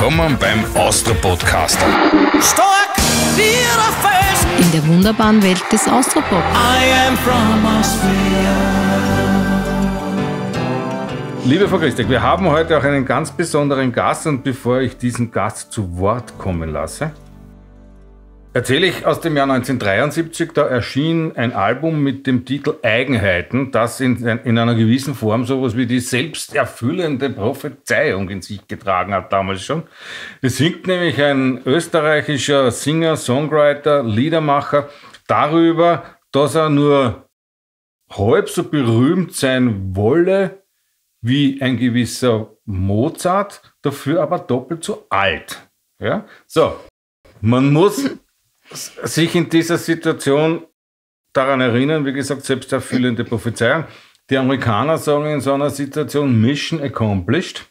Willkommen beim Austro Podcaster. Stark wie der Fels. In der wunderbaren Welt des Austropop. I am from Austria. Liebe Frau Christek, wir haben heute auch einen ganz besonderen Gast und bevor ich diesen Gast zu Wort kommen lasse, erzähle ich aus dem Jahr 1973, da erschien ein Album mit dem Titel Eigenheiten, das in, in einer gewissen Form sowas wie die selbsterfüllende Prophezeiung in sich getragen hat damals schon. Es singt nämlich ein österreichischer Singer, Songwriter, Liedermacher darüber, dass er nur halb so berühmt sein wolle wie ein gewisser Mozart, dafür aber doppelt so alt. Ja? So, man muss sich in dieser Situation daran erinnern, wie gesagt, selbsterfüllende Prophezeiung. Die Amerikaner sagen in so einer Situation Mission accomplished.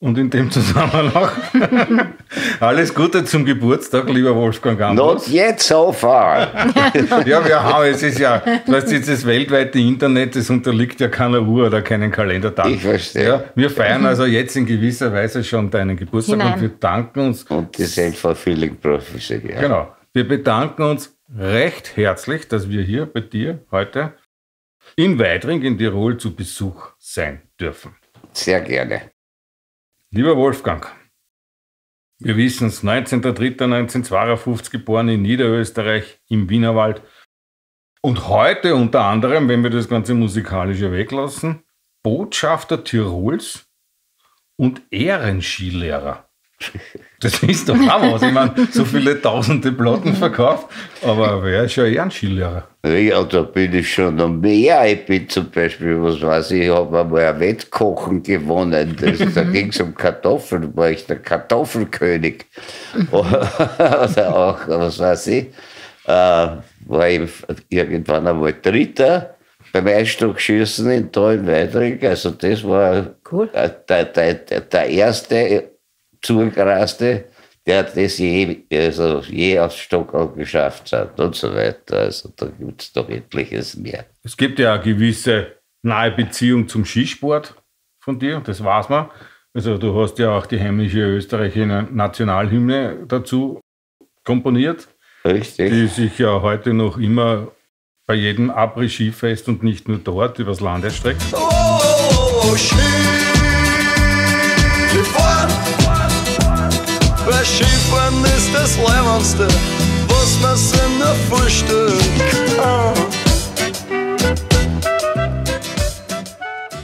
Und in dem Zusammenhang alles Gute zum Geburtstag, lieber Wolfgang Not Ambros. yet so far. Ja, wir haben, es ist ja, du weißt, jetzt das weltweite Internet, das unterliegt ja keiner Uhr oder keinen Kalendertag. Ich verstehe. Ja, wir feiern also jetzt in gewisser Weise schon deinen Geburtstag Hinein. und wir danken uns Und die Self-Fulfilling Prophecy. Ja. Genau. Wir bedanken uns recht herzlich, dass wir hier bei dir heute in Weidring in Tirol zu Besuch sein dürfen. Sehr gerne. Lieber Wolfgang, wir wissen es, 19.03.1952 geboren in Niederösterreich im Wienerwald. Und heute unter anderem, wenn wir das ganze Musikalische weglassen, Botschafter Tirols und Ehrenskilehrer. Das ist doch auch was. Ich meine, so viele tausende Platten verkauft, aber wer ist schon Ehrenskilehrer? Ja, da bin ich schon noch mehr. Ich bin zum Beispiel, was weiß ich, ich habe einmal ein Wettkochen gewonnen. Das, da ging es um Kartoffeln, war ich der Kartoffelkönig. Oder auch, was weiß ich, äh, war ich irgendwann einmal Dritter beim Einstockschießen in Treuenweidring. Also das war Cool. äh, der, der, der erste Zugraste, der das je, also je aufs Stock geschafft hat und so weiter. Also da gibt es doch etliches mehr. Es gibt ja eine gewisse nahe Beziehung zum Skisport von dir, das weiß man. Also du hast ja auch die heimliche österreichische Nationalhymne dazu komponiert, Richtig? die sich ja heute noch immer bei jedem Après-Skifest und nicht nur dort übers Land erstreckt. Oh, Skifahren. Skifahren ist das Leibendste, was man sich nur vorstellt. Ah.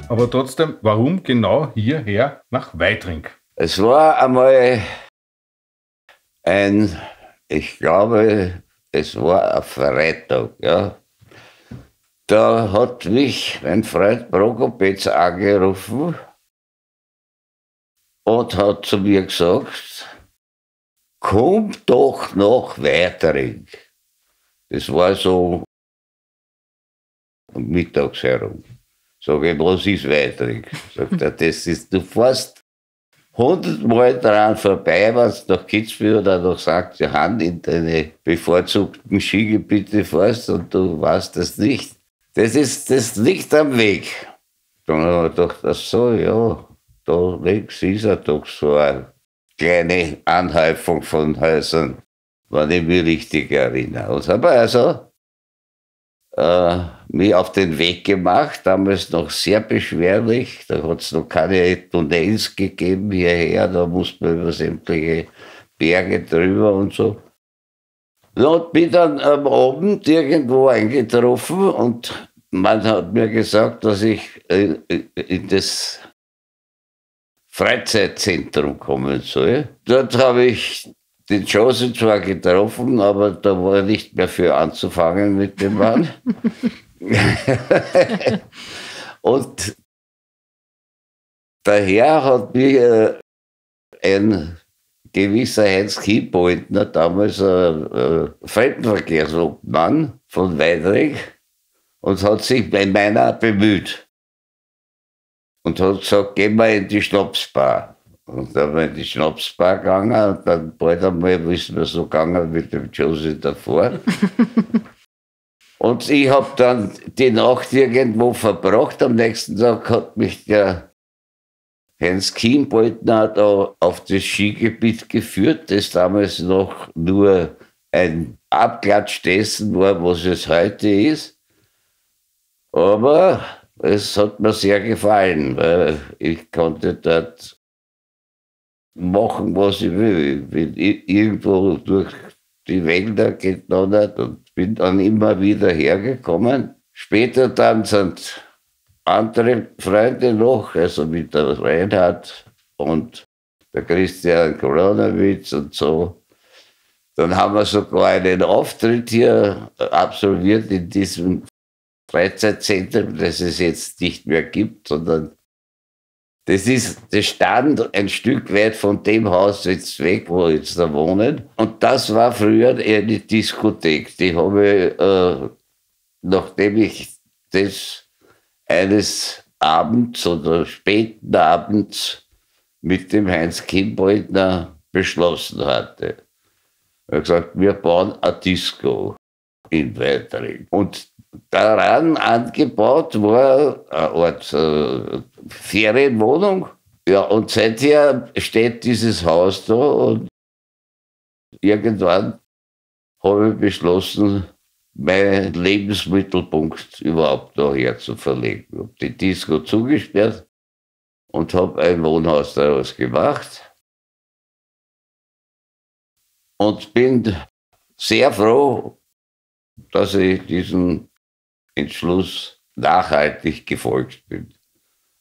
Aber trotzdem, warum genau hierher nach Weitring? Es war einmal ein, ich glaube, es war ein Freitag, ja. Da hat mich mein Freund Prokopetz angerufen und hat zu mir gesagt, komm doch nach Weitering. Das war so mittags herum. Sag ich, was ist Weitering? Sagt er, das ist, du fährst hundertmal dran vorbei, du nach Kitzbühel oder nach St. Johann in deine bevorzugten Skigebiete fährst und du weißt das nicht. Das ist, das liegt am Weg. Dann habe ich gedacht, ach so, ja, da links ist er doch so eine kleine Anhäufung von Häusern, wenn ich mich richtig erinnere. Und habe also äh, mich auf den Weg gemacht, damals noch sehr beschwerlich. Da hat es noch keine Tunnels gegeben hierher, da musste man über sämtliche Berge drüber und so. Und bin dann am Abend irgendwo eingetroffen und man hat mir gesagt, dass ich in das Freizeitzentrum kommen soll. Dort habe ich den Joseph zwar getroffen, aber da war nicht mehr für anzufangen mit dem Mann. Und daher hat mir äh, ein gewisser Heinz Kiepointner, damals ein äh, Fremdenverkehrsobmann von Weidring, und hat sich bei meiner bemüht. Und hat gesagt, gehen wir in die Schnapsbar. Und dann sind wir in die Schnapsbar gegangen und dann bald einmal ist mir so gegangen mit dem Josie davor. und ich habe dann die Nacht irgendwo verbracht. Am nächsten Tag hat mich der Heinz Kienboltner da auf das Skigebiet geführt, das damals noch nur ein Abklatsch dessen war, was es heute ist. Aber es hat mir sehr gefallen, weil ich konnte dort machen, was ich will. Ich bin irgendwo durch die Wälder gedonnert und bin dann immer wieder hergekommen. Später dann sind andere Freunde noch, also mit der Reinhard und der Christian Koronowitz und so. Dann haben wir sogar einen Auftritt hier absolviert in diesem Freizeitzentrum, das es jetzt nicht mehr gibt, sondern das ist, das stand ein Stück weit von dem Haus jetzt weg, wo jetzt da wohnen. Und das war früher eine Diskothek. Die habe ich, äh, nachdem ich das eines Abends oder späten Abends mit dem Heinz Kimboltner beschlossen hatte. Er gesagt, wir bauen ein Disco in Weitering. Und daran angebaut war eine Art äh, Ferienwohnung. Ja, und seither steht dieses Haus da und irgendwann habe ich beschlossen, meinen Lebensmittelpunkt überhaupt daher zu verlegen. Ich habe die Disco zugesperrt und habe ein Wohnhaus daraus gemacht. Und bin sehr froh, dass ich diesem Entschluss nachhaltig gefolgt bin.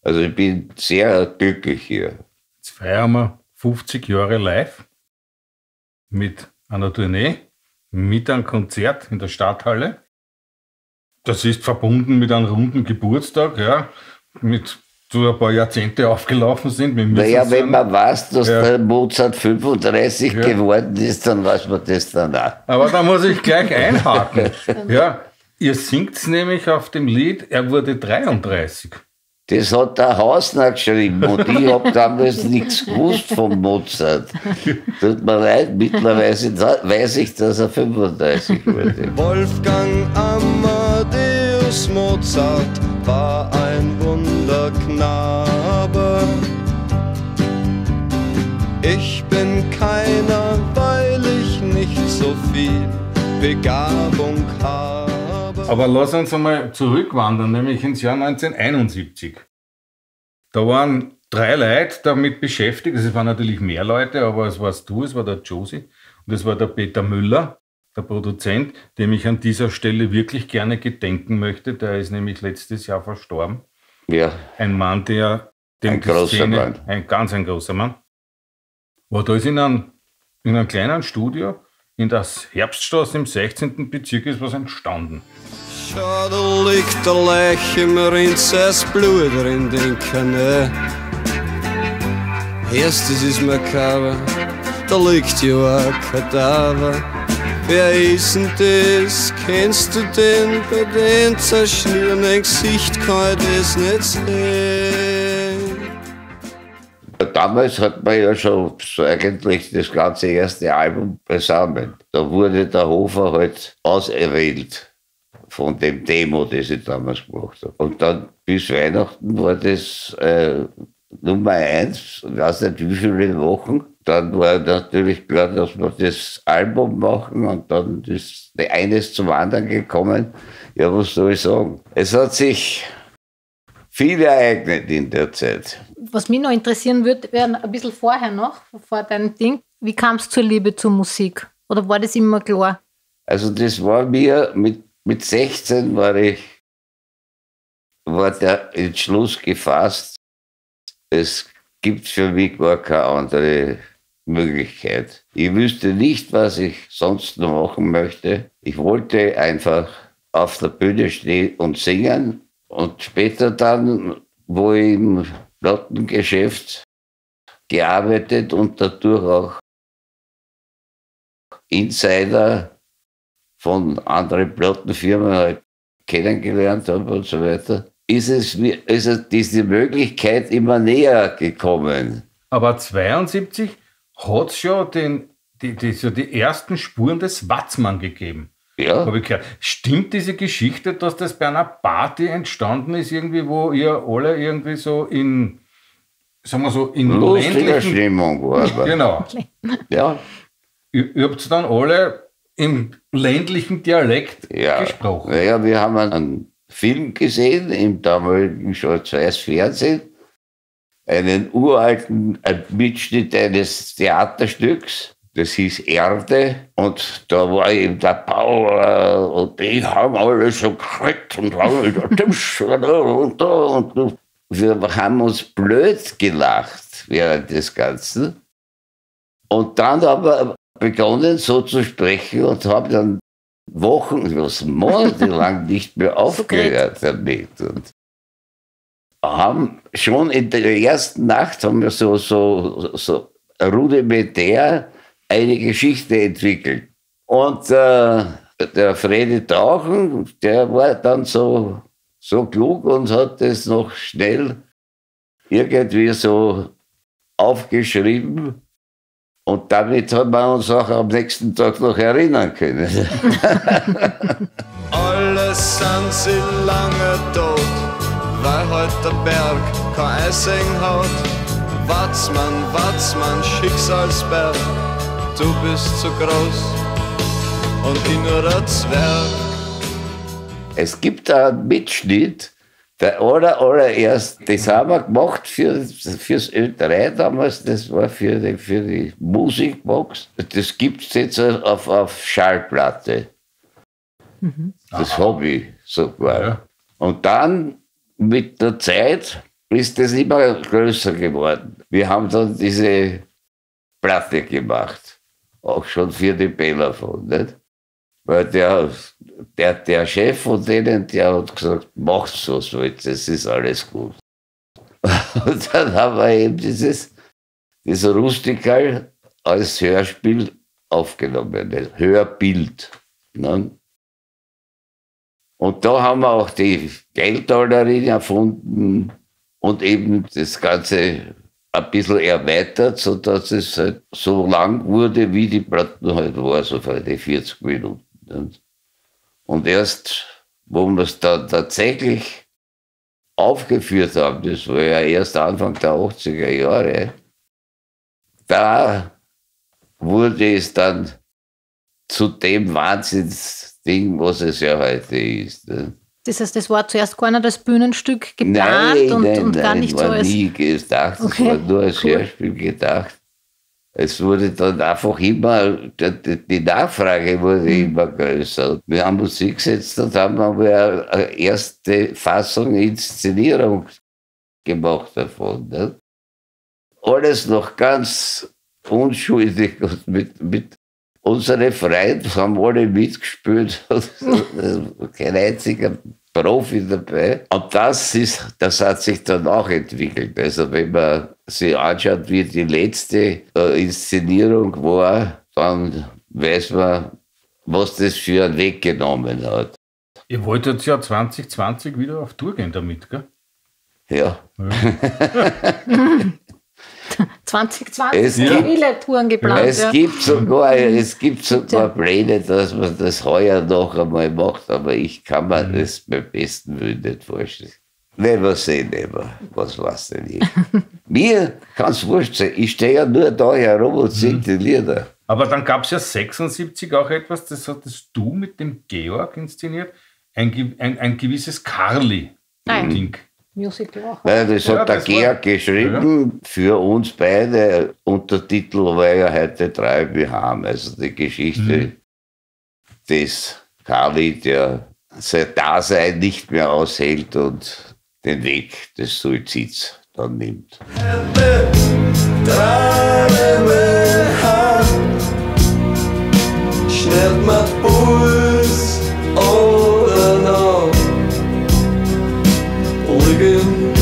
Also ich bin sehr glücklich hier. Jetzt feiern wir 50 Jahre live mit einer Tournee, mit einem Konzert in der Stadthalle. Das ist verbunden mit einem runden Geburtstag, ja, mit so ein paar Jahrzehnte aufgelaufen sind. Naja, wenn man weiß, dass Ja. der Mozart 35 Ja. geworden ist, dann weiß man das dann auch. Aber da muss ich gleich einhaken. ja, ihr singt nämlich auf dem Lied, er wurde 33. Das hat der Hausner geschrieben und ich habe damals nichts gewusst vom Mozart. Tut mir leid, mittlerweile weiß ich, dass er 35 wurde. Wolfgang Amadeus Mozart war ein Wunderknabe. Ich bin keiner, weil ich nicht so viel Begabung habe. Aber lass uns einmal zurückwandern, nämlich ins Jahr 1971. Da waren drei Leute damit beschäftigt. Also Es waren natürlich mehr Leute, aber es warst du, es war der Josie und es war der Peter Müller, der Produzent, dem ich an dieser Stelle wirklich gerne gedenken möchte. Der ist nämlich letztes Jahr verstorben. Ja, Ein Mann, der dem Ein großer Mann. ein ganz ein großer Mann. War da ist in einem, in einem kleinen Studio in das Herbststraße im 16. Bezirk ist was entstanden. Schau, da liegt der Leich im Rinz, es Blut in den Kanä. Erstes ist makaber, da liegt ja ein Kadaver. Wer ist denn das? Kennst du den? Bei dem zerschnürenden Gesicht kann ich das nicht sehen. damals hat man ja schon so eigentlich das ganze erste Album beisammen. Da wurde der Hofer halt auserwählt von dem Demo, das ich damals gemacht habe. Und dann bis Weihnachten war das äh, Nummer eins, ich weiß nicht wie viele Wochen. Dann war natürlich klar, dass wir das Album machen und dann ist eines zum anderen gekommen. Ja, was soll ich sagen? Es hat sich viel ereignet in der Zeit. Was mich noch interessieren würde, wäre ein bisschen vorher noch, vor deinem Ding. Wie kam es zur Liebe zur Musik? Oder war das immer klar? Also das war mir, mit, mit 16 war ich, war der Entschluss gefasst, es gibt für mich gar keine andere Möglichkeit. Ich wüsste nicht, was ich sonst noch machen möchte. Ich wollte einfach auf der Bühne stehen und singen und später dann, wo ich im Plattengeschäft gearbeitet und dadurch auch Insider von anderen Plattenfirmen halt kennengelernt habe und so weiter, ist es ist es diese Möglichkeit immer näher gekommen. Aber 72 hat es schon den, die, die, so die ersten Spuren des Watzmann gegeben. Ja, Habe ich gehört. Stimmt diese Geschichte, dass das bei einer Party entstanden ist, irgendwie, wo ihr alle irgendwie so in sagen wir so, in Lustige ländlichen... Stimmung war. aber- Genau. Ja, Ihr, ihr habt dann alle im ländlichen Dialekt ja. gesprochen. Naja, wir haben einen Film gesehen im damaligen Schwarz-Weiß-Fernsehen, einen uralten äh, Mitschnitt eines Theaterstücks. Das hieß Erde und da war eben der Bauer und die haben alle so gekriegt und haben da und da und wir haben uns blöd gelacht während des Ganzen. Und dann aber begonnen so zu sprechen und haben dann Wochen, was monatelang nicht mehr aufgehört damit. Und haben schon in der ersten Nacht haben wir so, so, so rudimentär eine Geschichte entwickelt. Und äh, der Fredi Tauchen, der war dann so, so klug und hat das noch schnell irgendwie so aufgeschrieben. Und damit hat man uns auch am nächsten Tag noch erinnern können. Alles sind sie lange tot, weil heut der Berg kein Eising hat. Watzmann, Watzmann, Schicksalsberg, du bist zu groß und ich nur ein Zwerg. Es gibt da einen Mitschnitt, der aller, allererst, das haben wir gemacht für, fürs Ö3 damals, das war für die, für die Musikbox. Das gibt es jetzt auf, auf Schallplatte. Das Hobby sogar. Ja. Und dann mit der Zeit ist das immer größer geworden. Wir haben dann diese Platte gemacht, auch schon für die Bellafon. Nicht? Weil der, der, der Chef von denen, der hat gesagt, macht so, so das ist alles gut. Und dann haben wir eben dieses, dieses Rustikal als Hörspiel aufgenommen, ein Hörbild. Ne? Und da haben wir auch die Gelddollerin erfunden und eben das Ganze ein bisschen erweitert, sodass es halt so lang wurde, wie die Platten halt war, so für die 40 Minuten. nicht? Und erst, wo wir es dann tatsächlich aufgeführt haben, das war ja erst Anfang der 80er Jahre, da wurde es dann zu dem Wahnsinnsding, was es ja heute ist. ne? Das heißt, das war zuerst gar nicht als Bühnenstück geplant und, und gar nicht war so als. nie gedacht, Okay, es war nur als cool. Hörspiel gedacht. Es wurde dann einfach immer, die, Nachfrage wurde Mhm. immer größer. Wir haben Musik gesetzt und haben aber eine erste Fassung, Inszenierung gemacht davon. Ne? Alles noch ganz unschuldig und mit, mit unsere Freunde haben alle mitgespielt. Kein einziger Profi dabei. Und das ist, das hat sich dann auch entwickelt. Also wenn man sich anschaut, wie die letzte äh, Inszenierung war, dann weiß man, was das für einen Weg genommen hat. Ihr wolltet ja 2020 wieder auf Tour gehen damit, gell? Ja. 2020 Es sind gibt- viele Touren geplant. Es ja. gibt sogar, es gibt sogar Pläne, dass man das heuer noch einmal macht, aber ich kann mir das beim besten Willen nicht vorstellen. Never say never. Was war's denn hier? Mir kann's wurscht sein. Ich stehe ja nur da herum und singe die Lieder. Aber dann gab es ja 76 auch etwas, das hattest du mit dem Georg inszeniert, ein, ein, ein gewisses Carly-Ding. Nein. Musical auch. Nein, das Ja, hat der das war- Georg geschrieben für uns beide. Untertitel war ja heute drei wir haben. Also die Geschichte des Kali, der sein Dasein nicht mehr aushält und den Weg des Suizids dann nimmt. Schnellt man Puls oder noch Liegen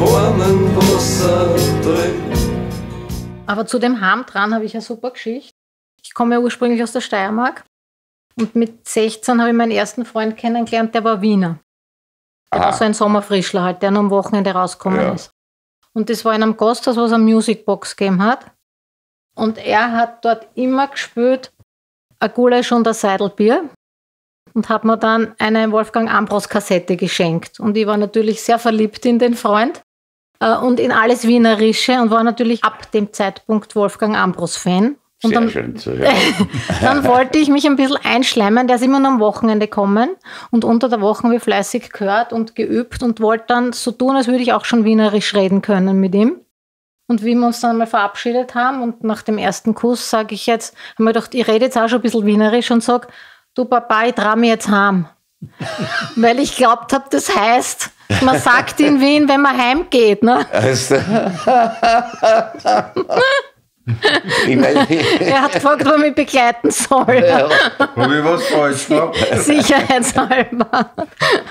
warmen Wasser drin Aber zu dem Harm dran habe ich eine super Geschichte. Ich komme ja ursprünglich aus der Steiermark und mit 16 habe ich meinen ersten Freund kennengelernt, der war Wiener. Der war so ein Sommerfrischler halt, der nur am Wochenende rausgekommen Ja. ist. Und das war in einem Gasthaus, was eine Musicbox gegeben hat. Und er hat dort immer gespielt, ein Gulasch und ein Seidelbier. Und hat mir dann eine Wolfgang Ambros Kassette geschenkt. Und ich war natürlich sehr verliebt in den Freund. äh, und in alles Wienerische und war natürlich ab dem Zeitpunkt Wolfgang Ambros-Fan. Und Sehr dann, schön zu hören. dann wollte ich mich ein bisschen einschleimen. Der ist immer nur am Wochenende kommen und unter der Woche habe ich fleißig gehört und geübt und wollte dann so tun, als würde ich auch schon wienerisch reden können mit ihm. Und wie wir uns dann mal verabschiedet haben und nach dem ersten Kuss sage ich jetzt, haben wir gedacht, ich rede jetzt auch schon ein bisschen wienerisch und sage, du Papa, ich trau mich jetzt heim. Weil ich glaubt habe, das heißt, man sagt in Wien, wenn man heimgeht. Ne? Ich meine, Er hat gefragt, ob er mich begleiten soll. ja, Habe ich was falsch gemacht? Sicherheitshalber.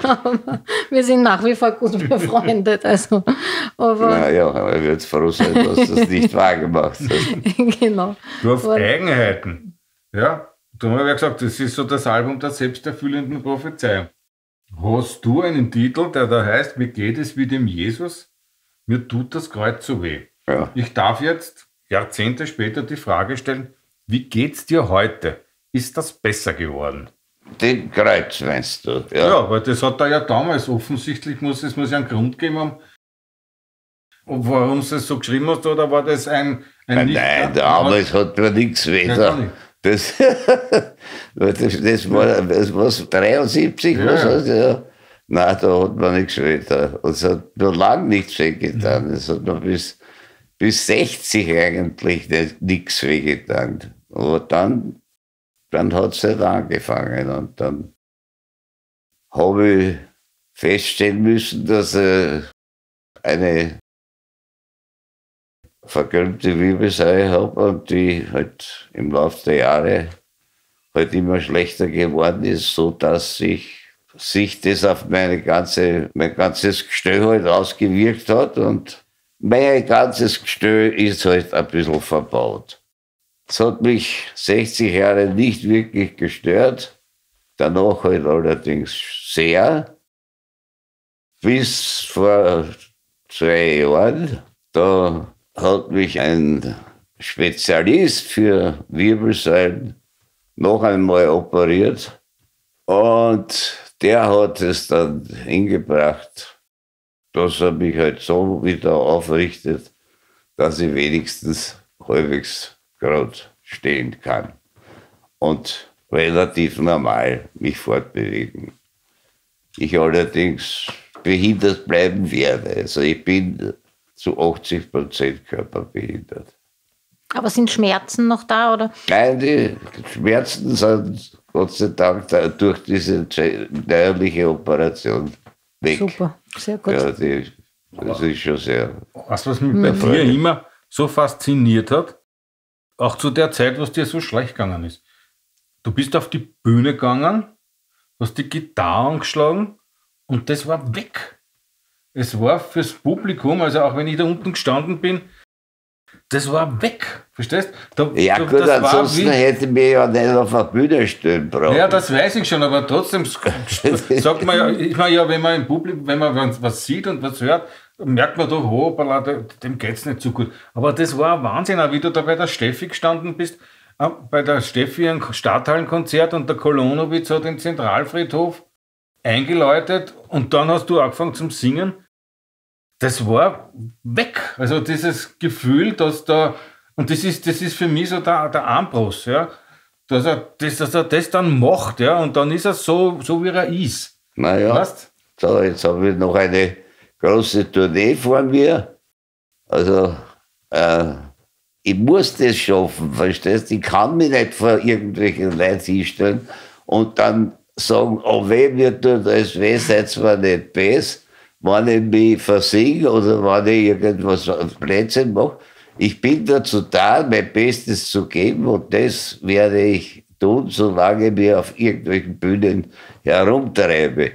Aber wir sind nach wie vor gut befreundet. Also, aber naja, aber ich würde froh sein, dass du es nicht wahrgemacht hast. genau. Du hast Aber- Eigenheiten. Ja, da haben wir ja gesagt, das ist so das Album der selbsterfüllenden Prophezeiung. Hast du einen Titel, der da heißt, mir geht es wie dem Jesus, mir tut das Kreuz so weh. Ja. Ich darf jetzt Jahrzehnte später die Frage stellen, wie geht's dir heute? Ist das besser geworden? Den Kreuz meinst du? Ja. Ja, weil das hat er ja damals offensichtlich, muss es muss ja einen Grund geben haben, und warum du es so geschrieben hast, oder war das ein... ein Nein, nein, damals hat man nichts nicht. Das, das, das war das was, 73, Ja, was heißt, ja. Nein, da hat man nichts weiter. Und es hat noch lange nichts wehgetan. Es hat noch bis, bis 60 eigentlich nicht- nichts wehgetan. Aber dann, dann hat es halt angefangen. Und dann habe ich feststellen müssen, dass äh, eine verkrümmte Wirbelsäule habe und die halt im Laufe der Jahre halt immer schlechter geworden ist, so dass sich, sich das auf meine ganze, mein ganzes Gestell halt ausgewirkt hat und mein ganzes Gestell ist halt ein bisschen verbaut. Es hat mich 60 Jahre nicht wirklich gestört, danach halt allerdings sehr, bis vor zwei Jahren, da hat mich ein Spezialist für Wirbelsäulen noch einmal operiert und der hat es dann hingebracht, dass er mich halt so wieder aufrichtet, dass ich wenigstens halbwegs gerade stehen kann und relativ normal mich fortbewegen. Ich allerdings behindert bleiben werde. Also ich bin zu 80 Prozent körperbehindert. Aber sind Schmerzen noch da? Oder? Nein, die Schmerzen sind Gott sei Dank da- durch diese neuerliche Operation weg. Super, sehr gut. Ja, die, das ist schon sehr. Weißt du, was mich bei dir immer so fasziniert hat? Auch zu der Zeit, was dir so schlecht gegangen ist. Du bist auf die Bühne gegangen, hast die Gitarre angeschlagen und das war weg. Es war fürs Publikum, also auch wenn ich da unten gestanden bin, das war weg. Verstehst da, Ja, da- gut, ansonsten wie- hätte ich mich ja nicht auf der Bühne stellen brauchen. Ja, das weiß ich schon, aber trotzdem sagt man ja, ich meine ja, wenn man im Publikum, wenn man was- sieht und was hört, merkt man doch, hoppala, der- dem geht's nicht so gut. Aber das war Wahnsinn, auch wie du da bei der Steffi gestanden bist, äh, bei der Steffi ein Stadthallenkonzert und der Kolonowitz hat den Zentralfriedhof eingeläutet und dann hast du angefangen zum Singen. Das war weg. Also dieses Gefühl, dass da, und das ist, das ist für mich so der, der Armbruch, ja dass er, das, dass er das dann macht, ja, und dann ist er so, so wie er ist. Naja, Weißt? so, jetzt habe ich noch eine große Tournee vor mir. Also, äh, ich muss das schaffen, verstehst du? Ich kann mich nicht vor irgendwelchen Leuten hinstellen und dann sagen, oh weh, mir tut das weh, seid zwar nicht besser, wenn ich mich versinge oder wenn ich irgendwas Plätzchen mache. Ich bin dazu da, mein Bestes zu geben und das werde ich tun, solange ich mich auf irgendwelchen Bühnen herumtreibe.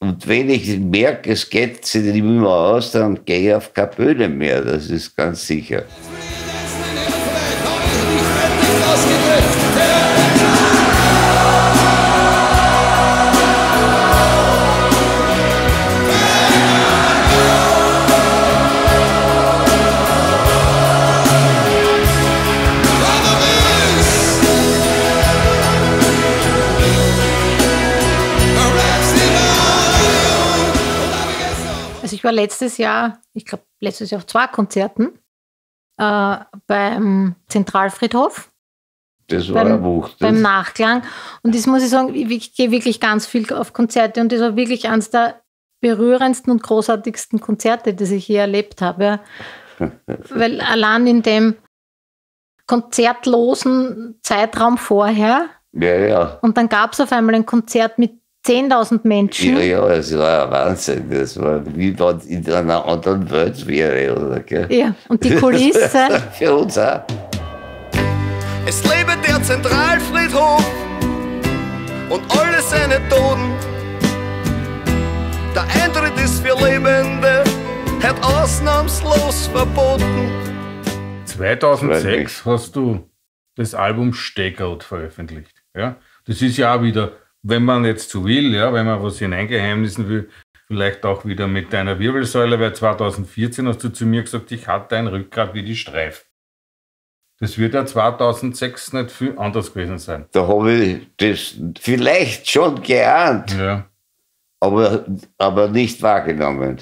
Und wenn ich merke, es geht sich nicht mehr aus, dann gehe ich auf keine Bühne mehr, das ist ganz sicher. Also ich war letztes Jahr, ich glaube letztes Jahr auf zwei Konzerten äh, beim Zentralfriedhof. Das war beim, eine Wucht. beim Nachklang. Und das muss ich sagen, ich, ich gehe wirklich ganz viel auf Konzerte und das war wirklich eines der berührendsten und großartigsten Konzerte, das ich je erlebt habe. Weil allein in dem konzertlosen Zeitraum vorher Ja, ja. und dann gab es auf einmal ein Konzert mit 10.000 Menschen. Ja, ja, es war ein Wahnsinn. Das war wie wenn es in einer anderen Welt wäre. Oder, gell? Ja, und die Kulisse. Für uns auch. Es lebe der Zentralfriedhof und alle seine Toten. Der Eintritt ist für Lebende, hat ausnahmslos verboten. 2006 hast du das Album Stegout veröffentlicht. Ja? Das ist ja auch wieder, wenn man jetzt so will, ja, wenn man was hineingeheimnissen will, vielleicht auch wieder mit deiner Wirbelsäule, weil 2014 hast du zu mir gesagt, ich hatte ein Rückgrat wie die Streif. Das wird ja 2006 nicht viel anders gewesen sein. Da habe ich das vielleicht schon geahnt, Ja. aber, aber nicht wahrgenommen.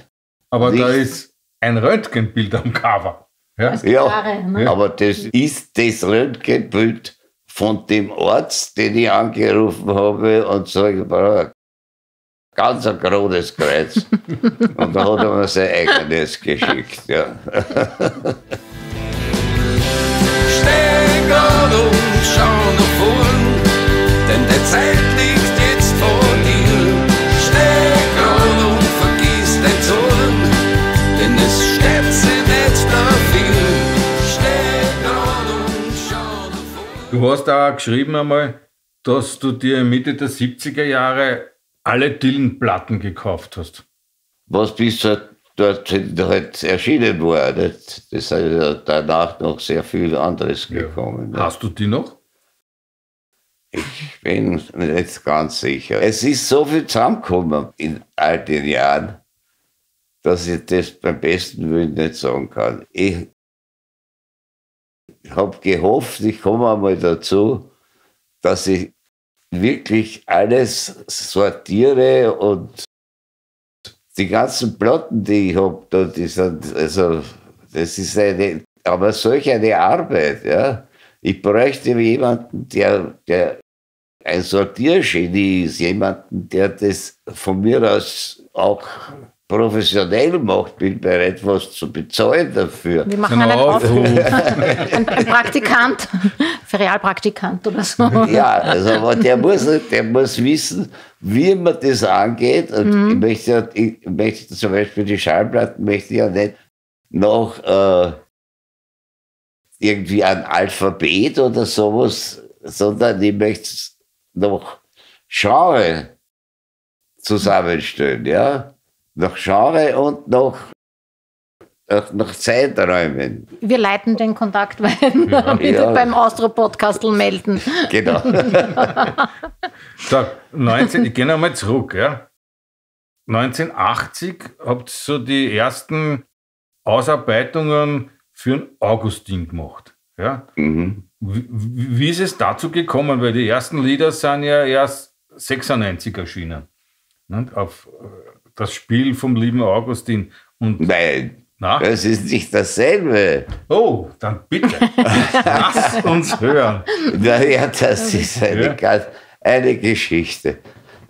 Aber da Nicht- ist ein Röntgenbild am Cover. Ja? Ja, Jahre, ne? aber das ist das Röntgenbild von dem Arzt, den ich angerufen habe und sage, "Bra, ganz ein großes Kreuz. und da hat er mir sein eigenes geschickt. Ja. Steh grad und schau nach vorn, denn der Zeit Du hast auch geschrieben einmal, dass du dir Mitte der 70er Jahre alle Dylan-Platten gekauft hast. Was bis dort halt erschienen war. Das, das ist danach noch sehr viel anderes gekommen. Ja. Hast du die noch? Ich bin nicht ganz sicher. Es ist so viel zusammengekommen in all den Jahren, dass ich das beim besten Willen nicht sagen kann. Ich habe gehofft, ich komme einmal dazu, dass ich wirklich alles sortiere und die ganzen Platten, die ich habe, da, die sind, also, das ist eine, aber solch eine Arbeit, ja. Ich bräuchte jemanden, der, der ein Sortiergenie ist, jemanden, der das von mir aus auch professionell macht, bin bereit, was zu bezahlen dafür. Wir machen einen. Aufruf. Ein, ein Praktikant, Ferialpraktikant oder so. Ja, also aber der muss, der muss wissen, wie man das angeht. Und ich, möchte, ja- ich möchte zum Beispiel die Schallplatten möchte ich ja nicht noch äh, irgendwie ein Alphabet oder sowas, sondern ich möchte es noch Genre zusammenstellen, ja. Nach Genre und nach, nach, nach Zeiträumen. Wir leiten den Kontakt weiter. Bitte Ja. beim Austro-Podcastel melden. Genau. So, 19, ich gehe nochmal zurück. Ja. 1980 habt ihr so die ersten Ausarbeitungen für den Augustin gemacht. Ja. mhm. Wie, wie ist es dazu gekommen? Weil die ersten Lieder sind ja erst 96 erschienen. Nicht? Auf äh, das Spiel vom lieben Augustin. Und Nein, na? das ist nicht dasselbe. Oh, dann bitte. Lass uns hören. Naja, das ist eine, Ja. eine Geschichte.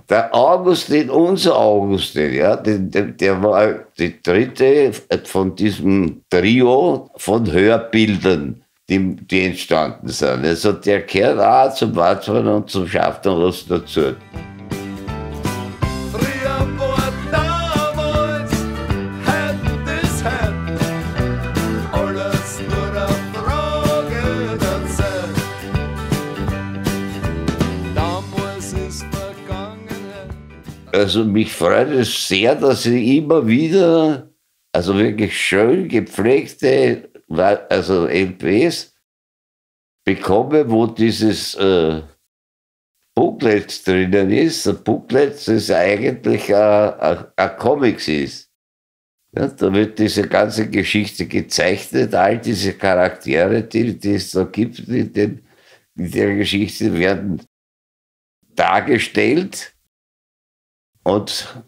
Der Augustin, unser Augustin, ja, der, der, der war die dritte von diesem Trio von Hörbildern, die, die entstanden sind. Also der gehört auch zum Watzmann und zum Schaffnerlust dazu. Also mich freut es sehr, dass ich immer wieder, also wirklich schön gepflegte, also LPs bekomme, wo dieses äh, Booklet drinnen ist. Ein Booklet, ist eigentlich ein, ein Comics ist. Ja, da wird diese ganze Geschichte gezeichnet, all diese Charaktere, die, die es da gibt in, den, in der Geschichte, werden dargestellt und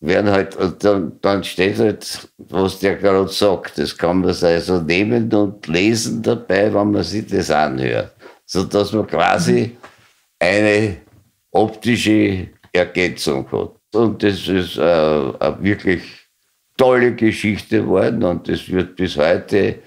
werden halt, und dann, dann steht halt, was der gerade sagt. Das kann man also nehmen und lesen dabei, wenn man sich das anhört. Sodass man quasi eine optische Ergänzung hat. Und das ist äh, eine wirklich tolle Geschichte geworden und das wird bis heute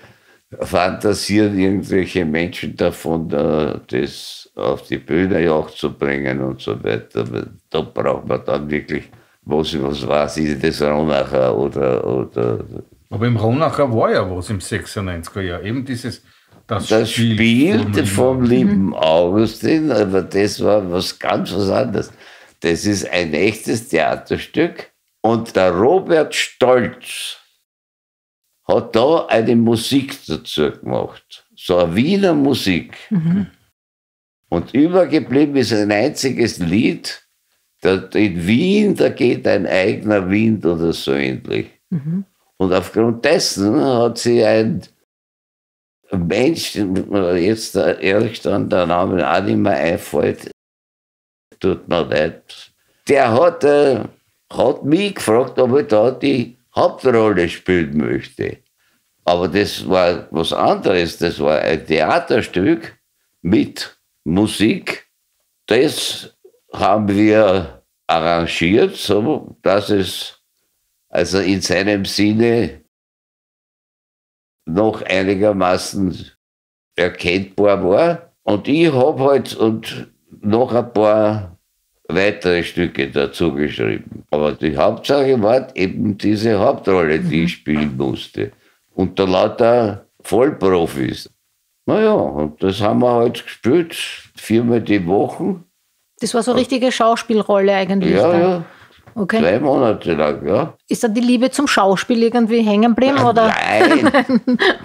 fantasieren irgendwelche Menschen davon, das auf die Bühne auch zu bringen und so weiter. Da braucht man dann wirklich, was, was weiß ich, das Ronacher oder, oder. Aber im Ronacher war ja was im 96er Jahr, eben dieses. Das, das Spiel, Spiel vom lieben Augustin, aber das war was ganz was anderes. Das ist ein echtes Theaterstück und der Robert Stolz hat da eine Musik dazu gemacht. So eine Wiener Musik. Mhm. Und übergeblieben ist ein einziges Lied, das in Wien, da geht ein eigener Wind oder so ähnlich. Mhm. Und aufgrund dessen hat sie ein Mensch, jetzt ehrlich dann der Name auch nicht mehr einfällt, tut mir leid, der hat, äh, hat mich gefragt, ob ich da die Hauptrolle spielen möchte. Aber das war was anderes. Das war ein Theaterstück mit Musik. Das haben wir arrangiert, so dass es also in seinem Sinne noch einigermaßen erkennbar war. Und ich habe halt und noch ein paar weitere Stücke dazu geschrieben. Aber die Hauptsache war eben diese Hauptrolle, die ich spielen musste. Unter lauter Vollprofis. Naja, und das haben wir halt gespielt, viermal die Woche. Das war so eine richtige Schauspielrolle eigentlich. Ja, dann. ja. Okay. Zwei Monate lang, ja. Ist da die Liebe zum Schauspiel irgendwie hängen geblieben? Oder? Nein.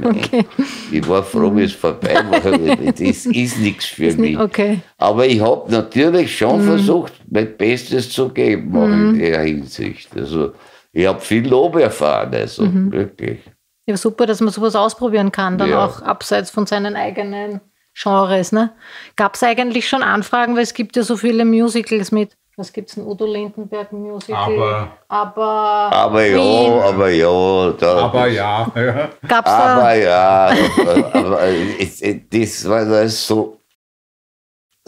okay. Ich war froh, wie es vorbei war. Das ist nichts für ist mich. Nicht, okay. Aber ich habe natürlich schon mhm. versucht, mein Bestes zu geben, mhm. in der Hinsicht. Also, ich habe viel Lob erfahren, also mhm. wirklich. Ja, super, dass man sowas ausprobieren kann, dann ja. auch abseits von seinen eigenen Genres. Ne? Gab es eigentlich schon Anfragen, weil es gibt ja so viele Musicals mit was gibt es, ein Udo Lindenberg Musical? Aber, aber, aber ja, aber ja. Da, aber ja. ja. Gab's da? Aber ja. aber, es, das war das so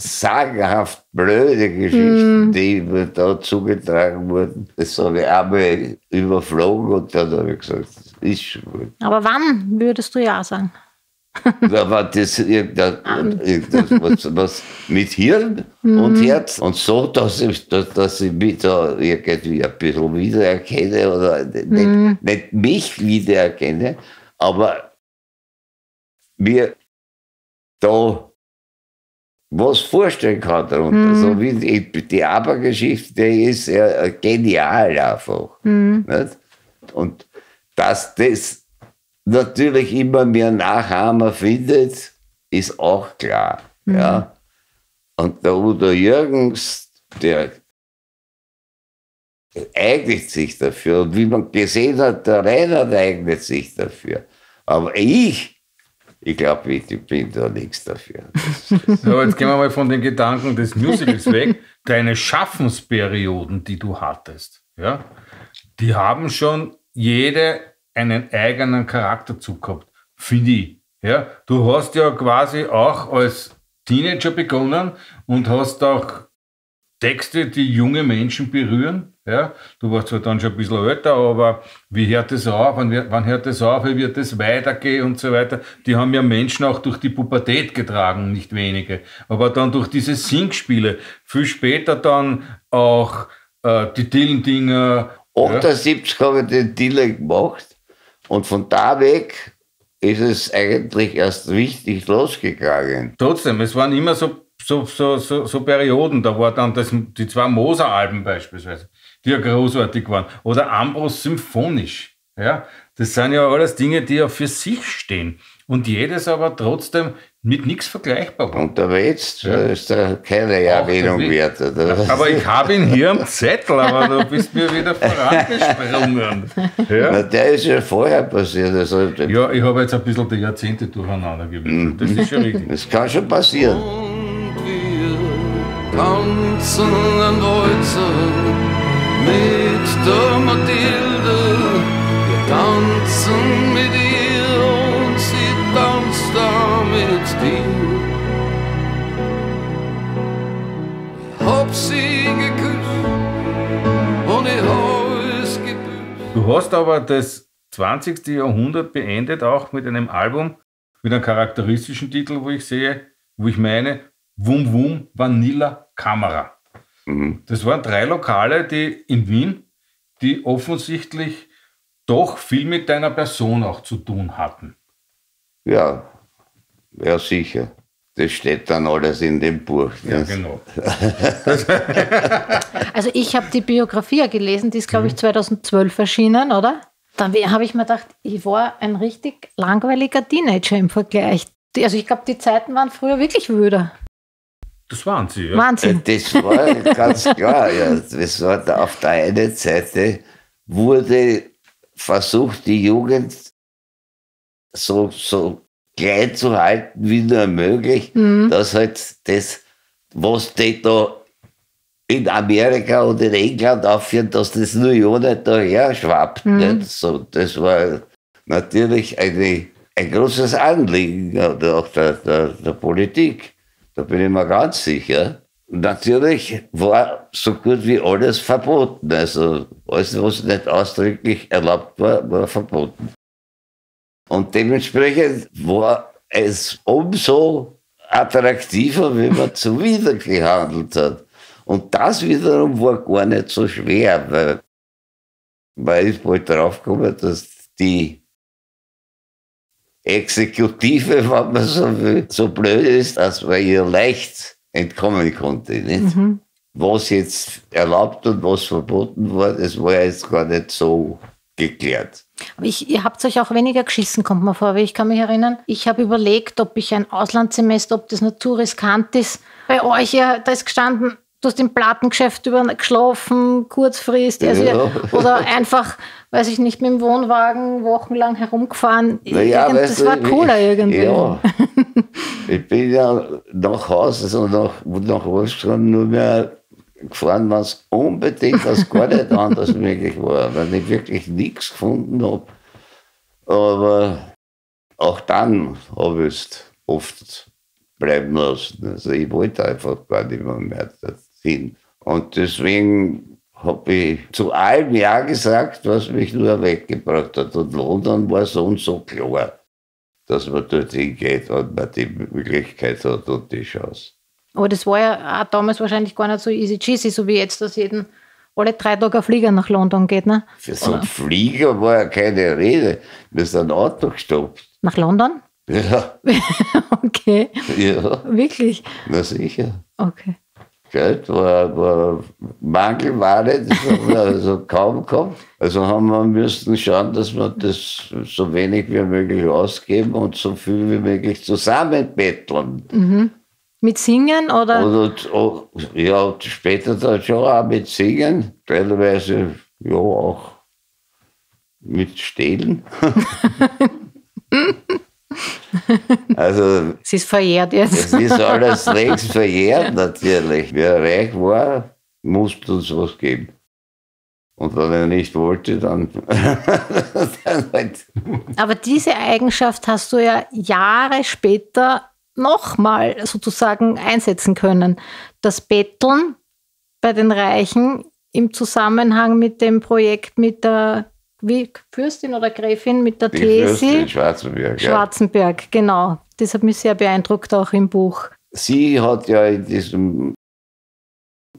sagenhaft blöde Geschichten, mm. die mir da zugetragen wurden. Das habe ich einmal überflogen und dann habe ich gesagt, das gut. Aber wann würdest du ja sagen? da war das irgendwas, was, was mit Hirn mhm. und Herz und so, dass ich, dass, dass ich mich da irgendwie ein bisschen wiedererkenne oder mhm. nicht, nicht mich wiedererkenne, aber mir da was vorstellen kann darunter. Mhm. So wie die, die Abergeschichte ist ja genial einfach. Und dass das natürlich immer mehr Nachahmer findet, ist auch klar. Mhm. Ja. Und der Udo Jürgens, der eignet sich dafür. Und wie man gesehen hat, der Reinhard eignet sich dafür. Aber ich, ich glaube, ich bin da nichts dafür. So, jetzt gehen wir mal von den Gedanken des Musicals weg. Deine Schaffensperioden, die du hattest, ja, die haben schon jede einen eigenen Charakterzug gehabt, finde ich. Ja, du hast ja quasi auch als Teenager begonnen und hast auch Texte, die junge Menschen berühren. Ja, du warst zwar dann schon ein bisschen älter, aber wie hört das auf? Wann, wann hört das auf? Wie wird das weitergehen und so weiter? Die haben ja Menschen auch durch die Pubertät getragen, nicht wenige. Aber dann durch diese Singspiele, viel später dann auch äh, die Dillendinger. 78 ja. habe ich den Diller gemacht und von da weg ist es eigentlich erst richtig losgegangen. Trotzdem, es waren immer so, so, so, so, so Perioden. Da war dann das, die zwei Moser-Alben beispielsweise, die ja großartig waren. Oder Ambros symphonisch. Ja? Das sind ja alles Dinge, die ja für sich stehen. Und jedes aber trotzdem mit nichts vergleichbar war. Und der Wetz ja. ist da keine Erwähnung wert. Oder? Aber ich habe ihn hier am Zettel, aber du bist mir wieder vorangesprungen. Ja? Na, der ist ja vorher passiert. Also, ja, ich habe jetzt ein bisschen die Jahrzehnte durcheinander gewürfelt. Das ist schon richtig. Das kann schon passieren. Und wir tanzen an Wolzen mit der Mathilde. Wir tanzen mit und da mit dir. Ich hab sie geküsst und ich hab es gebüßt. Du hast aber das 20. Jahrhundert beendet auch mit einem Album mit einem charakteristischen Titel, wo ich sehe, wo ich meine, Wum Wum Vanilla Kamera. Mhm. Das waren drei Lokale, die in Wien, die offensichtlich doch viel mit deiner Person auch zu tun hatten. Ja, ja sicher. Das steht dann alles in dem Buch. Ja, Das- genau. Also ich habe die Biografie ja gelesen, die ist, glaube ich, Mhm. 2012 erschienen, oder? Dann habe ich mir gedacht, ich war ein richtig langweiliger Teenager im Vergleich. Die- Also ich glaube, die Zeiten waren früher wirklich wöder. Das waren sie, ja. Wahnsinn. Das war ganz klar, ja. Das war auf der einen Seite wurde versucht, die Jugend so, so klein zu halten wie nur möglich, Mhm. dass halt das, was die da in Amerika und in England aufführen, dass das nur ja nicht daher schwappt. Mhm. Nicht? So, das war natürlich eine, ein großes Anliegen auch der, der, der Politik. Da bin ich mir ganz sicher. Natürlich war so gut wie alles verboten. Also alles, was nicht ausdrücklich erlaubt war, war verboten. Und dementsprechend war es umso attraktiver, wenn man zuwider gehandelt hat. Und das wiederum war gar nicht so schwer, weil, weil ich bald draufgekommen, dass die Exekutive, wenn man so will, so blöd ist, dass man ihr leicht entkommen konnte. Nicht? Mhm. Was jetzt erlaubt und was verboten war, das war jetzt gar nicht so geklärt. Aber ich, ihr habt euch auch weniger geschissen, kommt mir vor, weil ich kann mich erinnern, ich habe überlegt, ob ich ein Auslandssemester, ob das nicht zu riskant ist. Bei euch, ja, da ist gestanden, du hast im Plattengeschäft über geschlafen, kurzfristig, also Ja. oder einfach, weiß ich nicht, mit dem Wohnwagen wochenlang herumgefahren. Naja, Irgend- das du, war cooler ich, irgendwie. Ja. ich bin ja nach Hause, also nach, nach Wolfsburg nur mehr gefahren, wenn es unbedingt was gar nicht anders möglich war, weil ich wirklich nichts gefunden habe. Aber auch dann habe ich es oft bleiben lassen. Also ich wollte einfach gar nicht mehr, mehr dorthin. Und deswegen habe ich zu allem Ja gesagt, was mich nur weggebracht hat. Und London war so und so klar, dass man dorthin geht und man die Möglichkeit hat und die Chance. Aber das war ja auch damals wahrscheinlich gar nicht so easy cheesy, so wie jetzt, dass jeden alle drei Tage ein Flieger nach London geht, ne? Für so einen Flieger war ja keine Rede. Wir sind ein Auto gestoppt. Nach London? Ja, Okay, ja, wirklich. na sicher. Okay. Geld war, war Mangelware, das haben wir also kaum gehabt. Also haben wir müssen schauen, dass wir das so wenig wie möglich ausgeben und so viel wie möglich zusammenbetteln. Mit Singen oder? Und, und, ja, später dann schon auch mit Singen, teilweise ja auch mit Stehlen. also Es ist verjährt jetzt. es ist alles längst verjährt natürlich. Wer reich war, musste uns was geben. Und wenn er nicht wollte, dann, dann halt. Aber diese Eigenschaft hast du ja Jahre später nochmal sozusagen einsetzen können. Das Betteln bei den Reichen im Zusammenhang mit dem Projekt mit der wie, Fürstin oder Gräfin, mit der Thesi in Schwarzenberg. Ja. Schwarzenberg, genau. Das hat mich sehr beeindruckt auch im Buch. Sie hat ja in diesem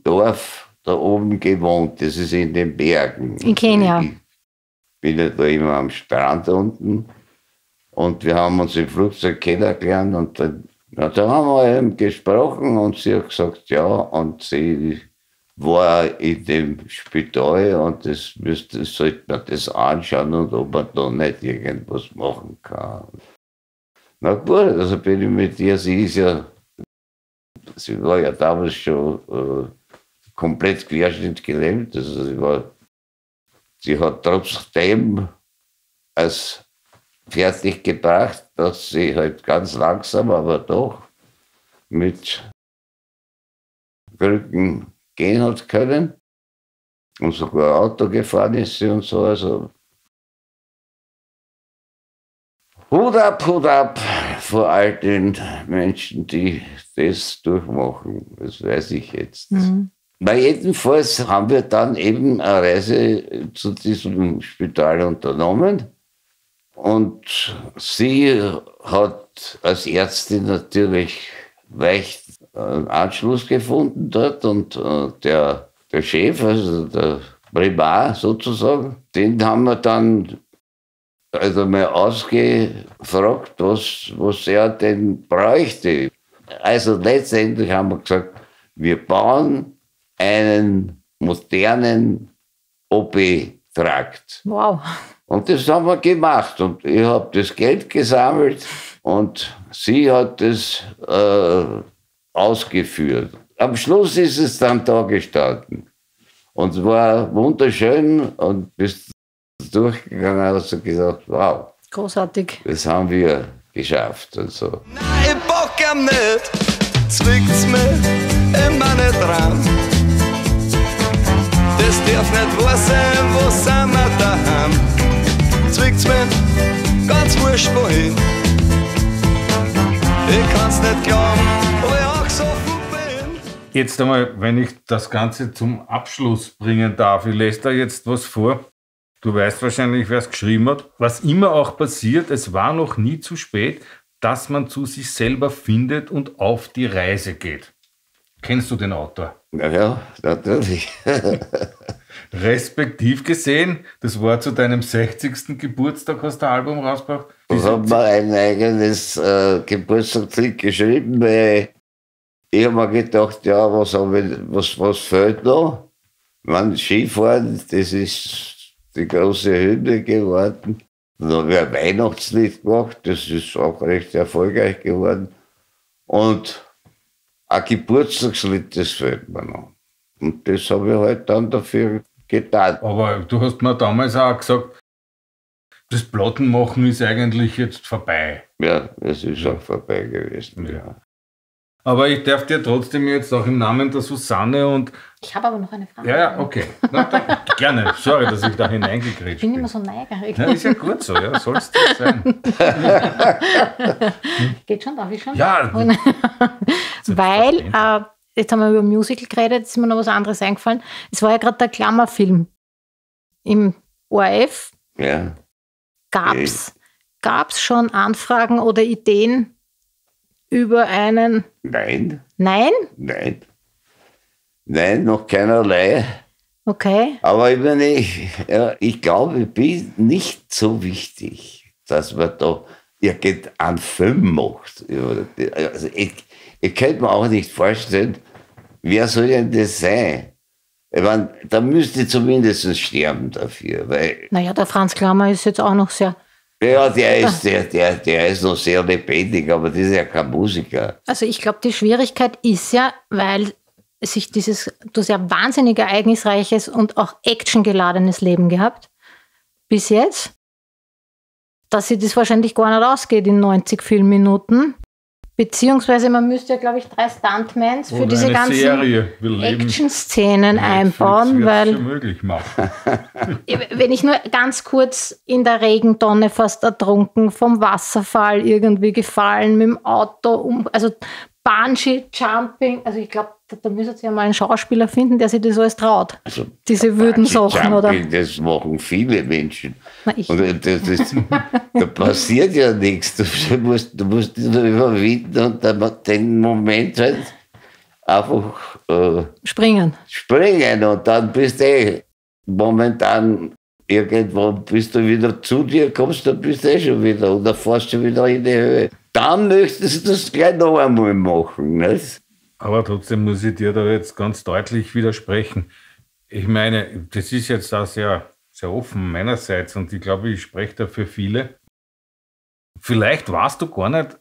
Dorf da oben gewohnt, das ist in den Bergen. In Kenia. Ich bin ja da immer am Strand unten und wir haben uns im Flugzeug kennengelernt und dann, ja, da haben wir eben gesprochen und sie hat gesagt, ja, und sie war in dem Spital und das müsste, sollte man das anschauen und ob man da nicht irgendwas machen kann. Na gut, also bin ich mit ihr, sie ist ja, sie war ja damals schon äh, komplett querschnittgelähmt, also sie war, sie hat trotzdem es fertig gebracht, dass sie halt ganz langsam, aber doch mit Krücken gehen hat können. Und sogar Auto gefahren ist sie und so. Also Hut ab, Hut ab vor all den Menschen, die das durchmachen. Das weiß ich jetzt. Mhm. Na, jedenfalls haben wir dann eben eine Reise zu diesem Spital unternommen. Und sie hat als Ärztin natürlich leicht einen Anschluss gefunden dort und äh, der, der Chef, also der Primar sozusagen, den haben wir dann also mal ausgefragt, was, was er denn bräuchte. Also letztendlich haben wir gesagt, wir bauen einen modernen OP-Trakt. Wow. Und das haben wir gemacht. Und ich habe das Geld gesammelt und sie hat das äh, ausgeführt. Am Schluss ist es dann da gestanden. Und es war wunderschön und bis durchgegangen hast du gesagt, wow, Großartig. das haben wir geschafft und so. Nein, ich bock am nicht, zwickt's mir immer nicht dran. Das darf nicht wahr sein, wo sind wir daheim? Zwickt's mir ganz wurscht wohin. Ich kann's nicht glauben, wo ich auch so bin. Jetzt einmal, wenn ich das Ganze zum Abschluss bringen darf, ich lese da jetzt was vor. Du weißt wahrscheinlich, wer es geschrieben hat. Was immer auch passiert, es war noch nie zu spät, dass man zu sich selber findet und auf die Reise geht. Kennst du den Autor? Ja, natürlich. Respektiv gesehen, das war zu deinem 60. Geburtstag, hast du ein Album rausgebracht. Ich habe mir ein eigenes äh, Geburtstagslied geschrieben, weil ich habe mir gedacht, ja, was, ich, was, was fehlt noch? Man, Skifahren, das ist die große Hymne geworden. Dann habe ich ein Weihnachtslied gemacht, das ist auch recht erfolgreich geworden. Und ein Geburtstagslied, das fehlt mir noch. Und das habe ich halt dann dafür getan. Aber du hast mir damals auch gesagt, das Plattenmachen ist eigentlich jetzt vorbei. Ja, es ist auch vorbei gewesen. Ja. Aber ich darf dir trotzdem jetzt auch im Namen der Susanne und. Ich habe aber noch eine Frage. Ja, ja, okay. Na, dann, gerne. Sorry, dass ich da Ich hineingekriegt bin bin. immer so neugierig. Ja, ist ja gut so, ja, soll es sein. Geht schon, darf ich schon? Ja, Und- Weil, äh, jetzt haben wir über Musical geredet, jetzt ist mir noch was anderes eingefallen. Es war ja gerade der Klammerfilm. Im ORF ja. gab's gab's schon Anfragen oder Ideen über einen. Nein, Nein? nein. Nein, noch keinerlei. Okay. Aber ich meine, ich, ja, ich glaube, ich bin nicht so wichtig, dass man da irgendeinen Film macht. Also ich, ich könnte mir auch nicht vorstellen, wer soll denn das sein? Meine, da müsste ich zumindest sterben dafür. Weil, Naja, der Franz Klammer ist jetzt auch noch sehr. ja, der ist, der, der, der ist noch sehr lebendig, aber das ist ja kein Musiker. Also ich glaube, die Schwierigkeit ist ja, weil sich dieses, du hast ja wahnsinnig ereignisreiches und auch actiongeladenes Leben gehabt, bis jetzt, dass sich das wahrscheinlich gar nicht ausgeht in 90 Filmminuten. Beziehungsweise man müsste ja, glaube ich, drei Stuntmans für Oder diese ganzen Action-Szenen einbauen, weil möglich machen. wenn ich nur ganz kurz in der Regentonne fast ertrunken, vom Wasserfall irgendwie gefallen, mit dem Auto, um, also Bungee-Jumping, also ich glaube, da, da müsste ja mal einen Schauspieler finden, der sich das alles traut. Also, Diese würden Sachen, oder? Das machen viele Menschen. Na, ich, Und das, das, da passiert ja nichts. Du musst, du musst dich nur überwinden und dann den Moment halt einfach äh, springen. springen und dann bist du eh momentan irgendwo, bis du wieder zu dir kommst, dann bist du eh schon wieder oder fährst schon wieder in die Höhe. Dann möchtest du das gleich noch einmal machen. Nicht? Aber trotzdem muss ich dir da jetzt ganz deutlich widersprechen. Ich meine, das ist jetzt auch sehr, sehr offen meinerseits und ich glaube, ich spreche da für viele. Vielleicht weißt du gar nicht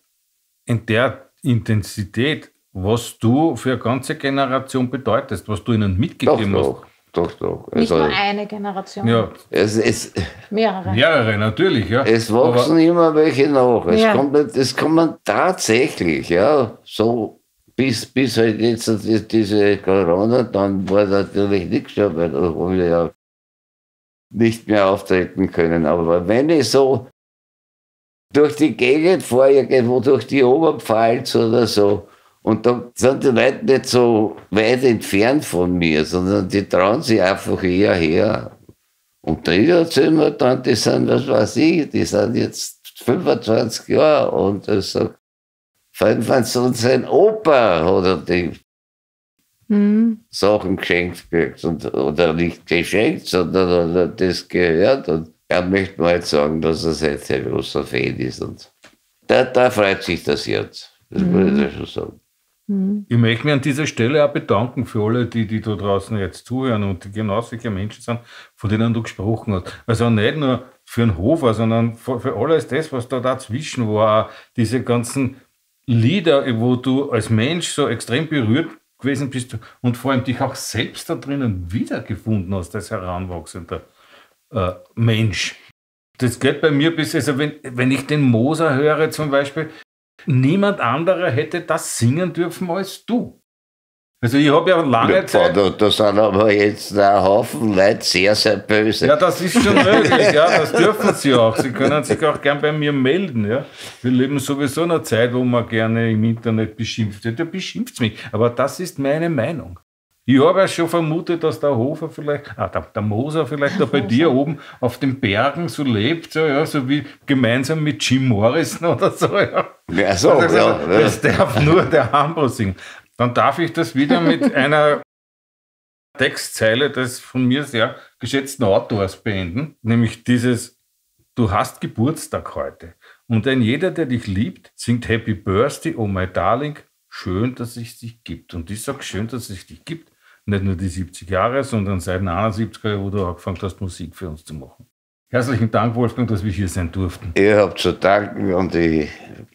in der Intensität, was du für eine ganze Generation bedeutest, was du ihnen Doch, mitgegeben hast. doch, doch, doch. Nicht Also, nur eine Generation, Ja, es, es, mehrere. mehrere natürlich, ja. Es wachsen immer welche nach. Es, Ja. kommt, es kommen tatsächlich, ja, so bis, bis halt jetzt diese Corona, dann war natürlich nichts mehr, weil da habe ich ja nicht mehr auftreten können. Aber wenn ich so durch die Gegend fahre, irgendwo durch die Oberpfalz oder so, und da sind die Leute nicht so weit entfernt von mir, sondern die trauen sich einfach eher her. Und die erzählen mir dann, die sind, was weiß ich, die sind jetzt 25 Jahre und ich sage, vor allem, wenn so sein Opa oder die mhm. Sachen geschenkt kriegt und, oder nicht geschenkt, sondern oder das gehört. Und er möchte mal jetzt sagen, dass er sein sehr großer Fan ist. Und da, da freut sich das jetzt. Das mhm. würde ich schon sagen. Mhm. Ich möchte mich an dieser Stelle auch bedanken für alle, die, die da draußen jetzt zuhören und die genau solche Menschen sind, von denen du gesprochen hast. Also nicht nur für den Hofer, sondern für, für alles das, was da dazwischen war, diese ganzen Lieder, wo du als Mensch so extrem berührt gewesen bist und vor allem dich auch selbst da drinnen wiedergefunden hast als heranwachsender äh, Mensch. Das geht bei mir bis, also wenn, wenn ich den Moser höre zum Beispiel, niemand anderer hätte das singen dürfen als du. Also ich habe ja lange ja, Zeit... Da, da sind aber jetzt ein Haufen Leute sehr, sehr böse. Ja, das ist schon möglich, ja, das dürfen sie auch. Sie können sich auch gern bei mir melden. Ja. Wir leben sowieso in einer Zeit, wo man gerne im Internet beschimpft wird. Ja, beschimpft mich. Aber das ist meine Meinung. Ich habe ja schon vermutet, dass der Hofer vielleicht, ah, der, der Moser vielleicht da bei dir oben auf den Bergen so lebt, so, ja, so wie gemeinsam mit Jim Morrison oder so. Ja, ja so. Also, ja, das darf nur der Ambros singen. Dann darf ich das wieder mit einer Textzeile des von mir sehr geschätzten Autors beenden, nämlich dieses Du hast Geburtstag heute. Und ein jeder, der dich liebt, singt Happy Birthday, oh my darling, schön, dass es dich gibt. Und ich sage schön, dass es dich gibt, nicht nur die 70 Jahre, sondern seit den 71er, wo du angefangen hast, Musik für uns zu machen. Herzlichen Dank, Wolfgang, dass wir hier sein durften. Ich habe zu danken und ich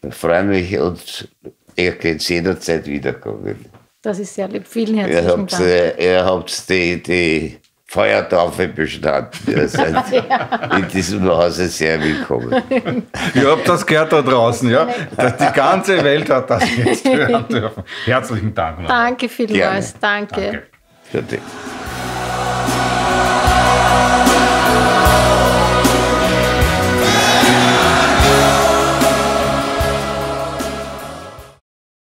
freue mich und ihr könnt jederzeit wiederkommen. Das ist sehr lieb. Vielen herzlichen ihr habt, Dank. Äh, ihr habt die, die Feuertaufe bestanden. Ihr seid ja. in diesem Hause sehr willkommen. Ihr habt das gehört da draußen, ja? Die ganze Welt hat das jetzt hören dürfen. Herzlichen Dank. Danke vielmals. Danke. Danke.